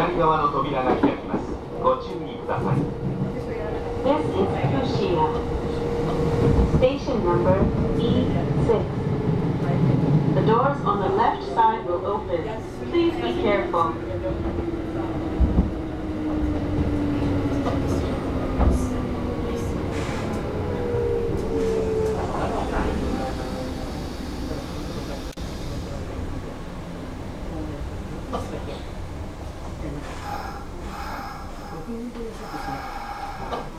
左側の扉が開きますご注意ください This is Fushia. Station number E6. The doors on the left side will open. Please be careful. 5分 Thank you.